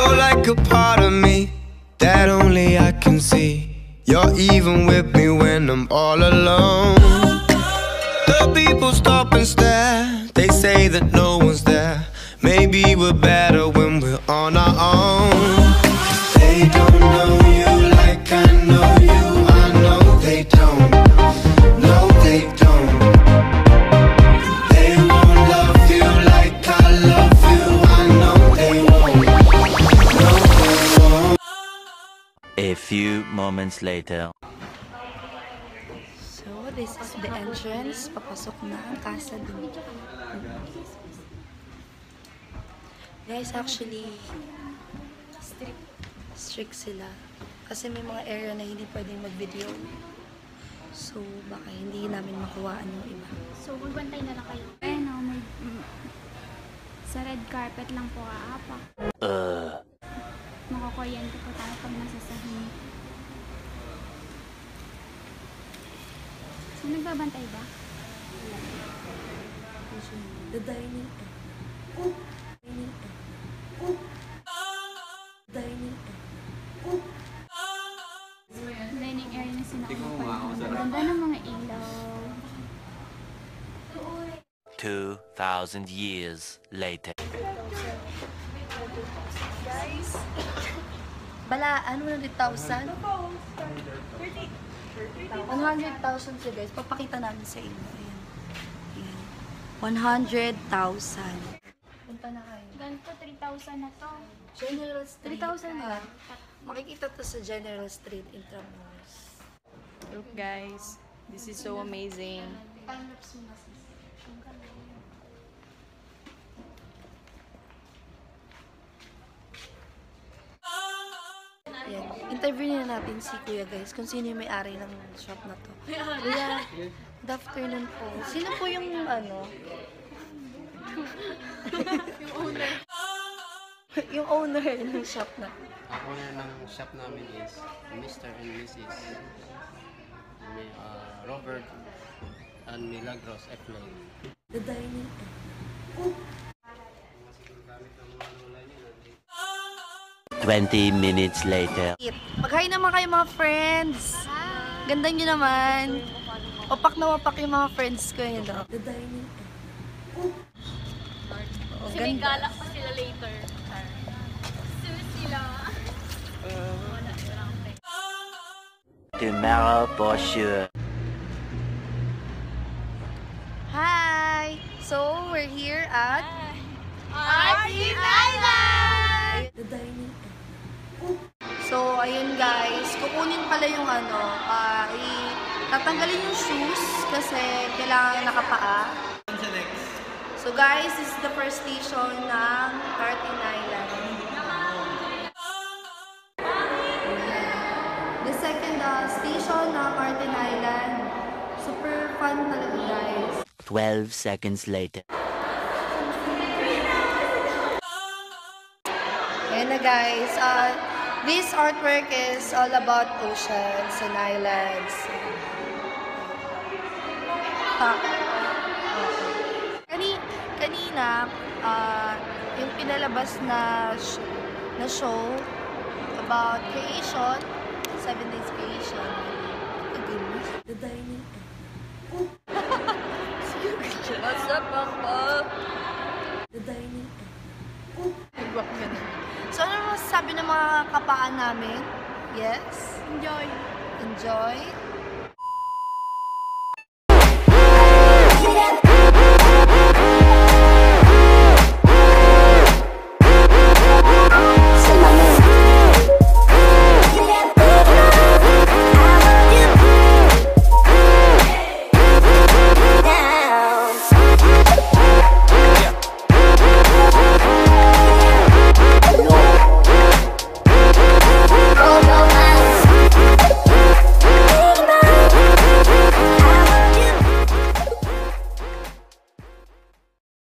like a part of me that only I can see. You're even with me when I'm all alone. The people stop and stare. They say that no one's there. Maybe we're better when we're on our own. They don't A few moments later. So, this is the entrance. Papasok na ang casa dun. Guys, actually, strict, strict sila. Kasi may mga area na hindi pwedeng mag-video. So, baka hindi namin makuhaan yung iba. So, magbantay na lang kayo. Ayun o, may... mm, sa red carpet lang po aapak. Uh. Makakuryente po tayo pag nasa sahin. So, nagbabantay ba? The dining area. Dining area. Dining area. Dining area na sinakamapan. Ang ganda ng mga ilaw. 2,000 years later. Guys, balaan, 100,000. 100,000 siya guys. Papakita namin sa inyo. Ayan. Ayan. 100,000. Punta na kayo. Ganito, 3,000 na to. General Street. 3,000 ba? Ah, makikita to sa General Street, Intramuros. Look guys, this is so amazing. Time-lapse mo na Ayan. Interview na natin si Kuya guys kung sino yung may-ari ng shop na to. Kuya, good afternoon po. Sino po yung ano? yung owner. yung owner ng shop na. Ang owner ng shop namin is Mr. and Mrs. May, uh, Robert and Milagros F. Lane. The dining area. 20 minutes later. Mag-hi naman kayo mga friends. Ganda nyo naman. Wapak na wapak yung mga friends ko yun. No? The dining Oh, Kasi may gala pa sila later. Sila sila. Tomorrow for sure. Hi! So, we're here at Artist guys, kukunin pala yung ano, ah, i- tatanggalin yung shoes kasi kailangan nakapaa. So guys, this is the first station ng Cartin Island. The second uh, station ng Cartin Island. Super fun talaga guys. 12 seconds later. Ayan na guys. Uh, this artwork is all about oceans and islands. Ta Kani kanina, uh, yung pinalabas na, sh- na show about creation, seven days creation. Oh, goodness. The dining What's up, Papa? The dining Nagwak ka na. So, ano masasabi ng mga kapaan namin? Yes? Enjoy! Enjoy?